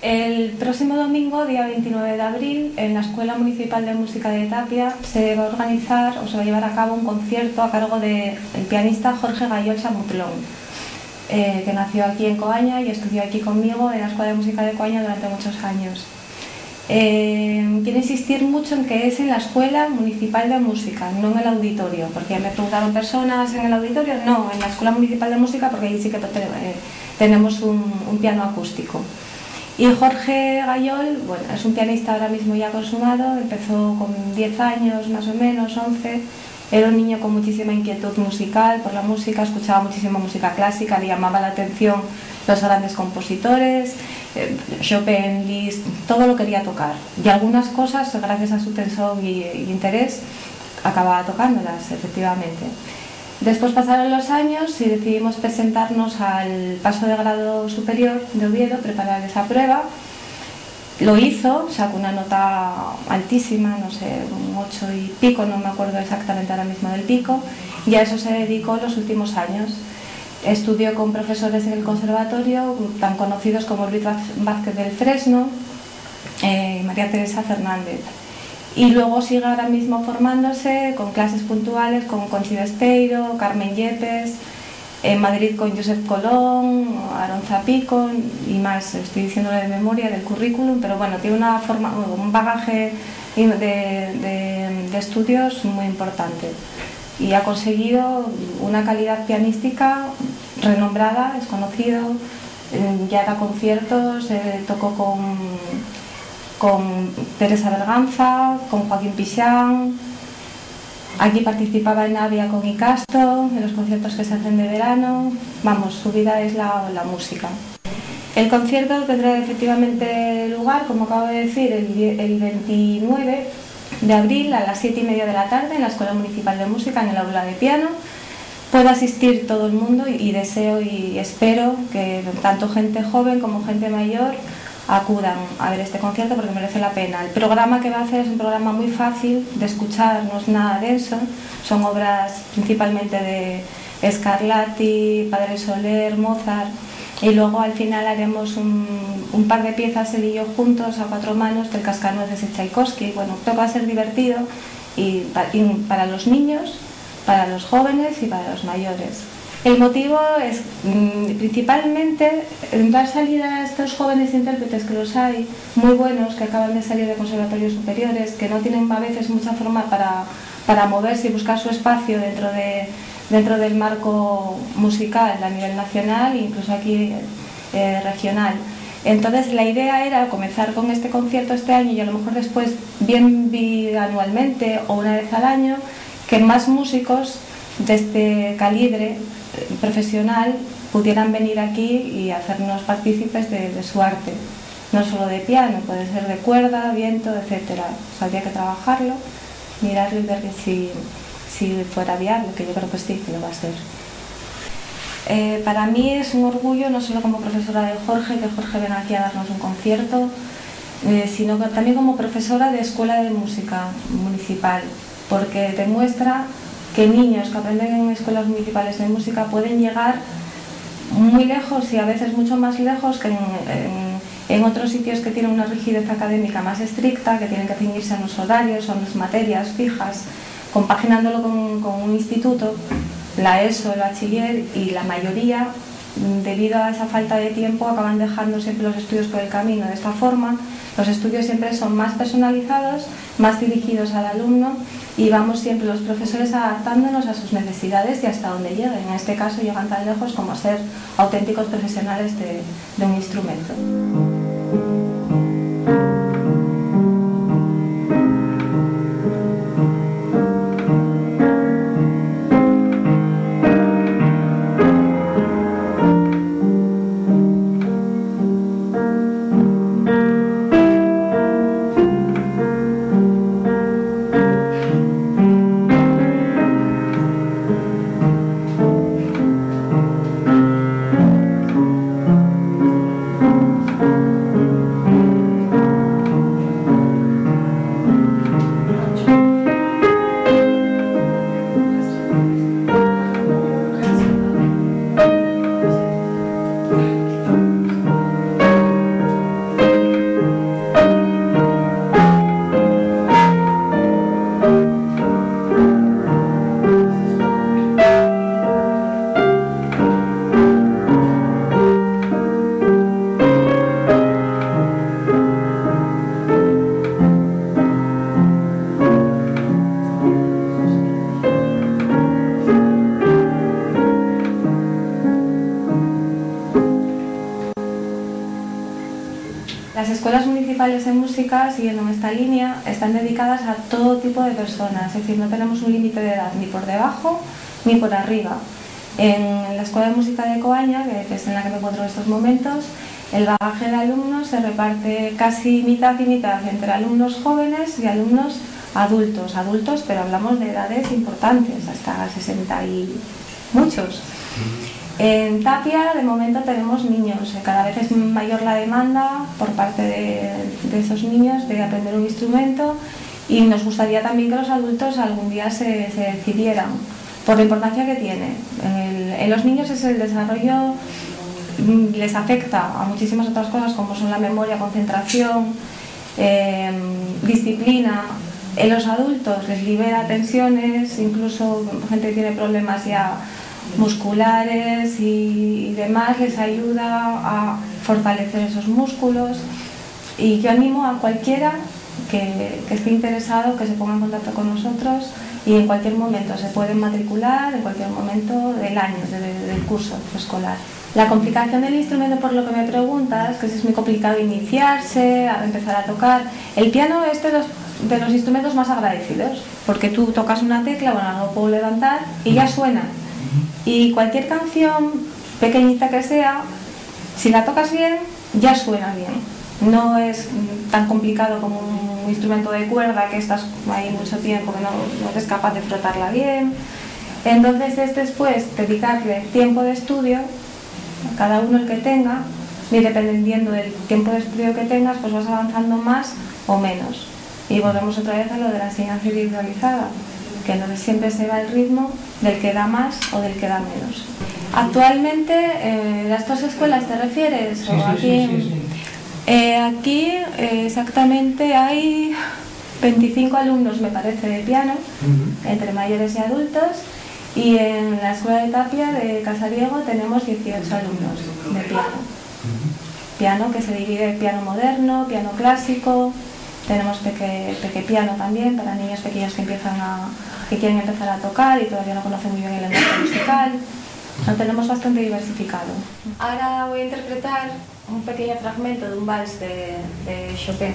El próximo domingo, día 29 de abril, en la Escuela Municipal de Música de Tapia se va a organizar o se va a llevar a cabo un concierto a cargo del pianista Jorge Gayol Chamutlón, eh, que nació aquí en Coaña y estudió aquí conmigo en la Escuela de Música de Coaña durante muchos años. Eh, quiero insistir mucho en que es en la Escuela Municipal de Música, no en el auditorio, porque me preguntaron personas en el auditorio, no, en la Escuela Municipal de Música, porque ahí sí que eh, tenemos un piano acústico. Y Jorge Gayol, bueno, es un pianista ahora mismo ya consumado, empezó con 10 años más o menos, 11. Era un niño con muchísima inquietud musical por la música, escuchaba muchísima música clásica, le llamaba la atención los grandes compositores, eh, Chopin, Liszt, todo lo quería tocar. Y algunas cosas, gracias a su tensión y interés, acababa tocándolas, efectivamente. Después pasaron los años y decidimos presentarnos al paso de grado superior de Oviedo, preparar esa prueba. Lo hizo, sacó una nota altísima, no sé, un 8 y pico, no me acuerdo exactamente ahora mismo del pico, y a eso se dedicó los últimos años. Estudió con profesores en el conservatorio, tan conocidos como Luis Vázquez del Fresno, eh, María Teresa Fernández y luego sigue ahora mismo formándose con clases puntuales con Conchi Esteiro, Carmen Yepes, en Madrid con Josep Colón, Aaron Zapico y más, estoy diciéndole de memoria del currículum, pero bueno, tiene un bagaje de, estudios muy importante. Y ha conseguido una calidad pianística renombrada, es conocido, ya da conciertos, eh, tocó con con Teresa Berganza, con Joaquín Pichán. Aquí participaba en Navia con Icasto, en los conciertos que se hacen de verano. Vamos, su vida es la, música. El concierto tendrá efectivamente lugar, como acabo de decir, el, el 29 de abril a las 7 y media de la tarde en la Escuela Municipal de Música, en el aula de piano. Puede asistir todo el mundo y deseo y espero que tanto gente joven como gente mayor acudan a ver este concierto porque merece la pena. El programa que va a hacer es un programa muy fácil de escuchar, no es nada denso, son obras principalmente de Scarlatti, Padre Soler, Mozart y luego al final haremos un, par de piezas él y yo juntos a cuatro manos del Cascanueces de Tchaikovsky. Bueno, todo va a ser divertido y para los niños, para los jóvenes y para los mayores. El motivo es mm, principalmente dar salida a estos jóvenes intérpretes que los hay, muy buenos, que acaban de salir de conservatorios superiores, que no tienen a veces mucha forma para, moverse y buscar su espacio dentro, de, dentro del marco musical a nivel nacional e incluso aquí eh, regional. Entonces la idea era comenzar con este concierto este año y a lo mejor después, bien anualmente o una vez al año, que más músicos de este calibre profesional pudieran venir aquí y hacernos partícipes de, su arte. No solo de piano, puede ser de cuerda, viento, etc. habría que trabajarlo, mirarlo y ver si, si fuera viable, que yo creo que sí, que lo va a ser. Eh, para mí es un orgullo, no solo como profesora de Jorge, que Jorge venga aquí a darnos un concierto, eh, sino también como profesora de escuela de música municipal, porque demuestra que niños que aprenden en escuelas municipales de música pueden llegar muy lejos y a veces mucho más lejos que en, otros sitios que tienen una rigidez académica más estricta, que tienen que ceñirse a los horarios, a las materias fijas, compaginándolo con un instituto, la ESO, el bachiller y la mayoría debido a esa falta de tiempo acaban dejando siempre los estudios por el camino. De esta forma, los estudios siempre son más personalizados, más dirigidos al alumno y vamos siempre los profesores adaptándonos a sus necesidades y hasta donde lleguen. En este caso llegan tan lejos como ser auténticos profesionales de un instrumento. Música, siguiendo esta línea, están dedicadas a todo tipo de personas, es decir, no tenemos un límite de edad ni por debajo ni por arriba. En la Escuela de Música de Coaña, que es en la que me encuentro en estos momentos, el bagaje de alumnos se reparte casi mitad y mitad entre alumnos jóvenes y alumnos adultos. Adultos, pero hablamos de edades importantes, hasta 60 y muchos. En Tapia, de momento, tenemos niños. Cada vez es mayor la demanda por parte de, esos niños de aprender un instrumento y nos gustaría también que los adultos algún día se, decidieran por la importancia que tiene. en los niños es el desarrollo Mm, les afecta a muchísimas otras cosas como son la memoria, concentración, em, disciplina. En los adultos les libera tensiones, incluso gente que tiene problemas ya musculares y, demás, les ayuda a fortalecer esos músculos. Y yo animo a cualquiera que, esté interesado que se ponga en contacto con nosotros y en cualquier momento se pueden matricular, en cualquier momento del año, del curso escolar. La complicación del instrumento, por lo que me preguntas, que es muy complicado iniciarse, a empezar a tocar. El piano es de los, de los instrumentos más agradecidos, porque tú tocas una tecla, bueno, no puedo levantar y ya suena. Y cualquier canción, pequeñita que sea, si la tocas bien, ya suena bien. No es tan complicado como un instrumento de cuerda que estás ahí mucho tiempo, que no, no eres capaz de frotarla bien. Entonces es después dedicarle tiempo de estudio cada uno el que tenga, y dependiendo del tiempo de estudio que tengas, pues vas avanzando más o menos. Y volvemos otra vez a lo de la enseñanza individualizada, que no siempre se va el ritmo del que da más o del que da menos. Actualmente, eh, ¿las dos escuelas te refieres? Sí, aquí, eh, aquí eh, exactamente hay 25 alumnos, me parece, de piano, entre mayores y adultos, y en la escuela de Tapia de Casariego tenemos 18 alumnos de piano. Piano que se divide en piano moderno, piano clásico, tenemos peque, piano también para niños pequeños que empiezan a, que quieren empezar a tocar y todavía no conocen muy bien el lenguaje musical. Lo tenemos bastante diversificado. Ahora voy a interpretar un pequeño fragmento de un vals de, Chopin.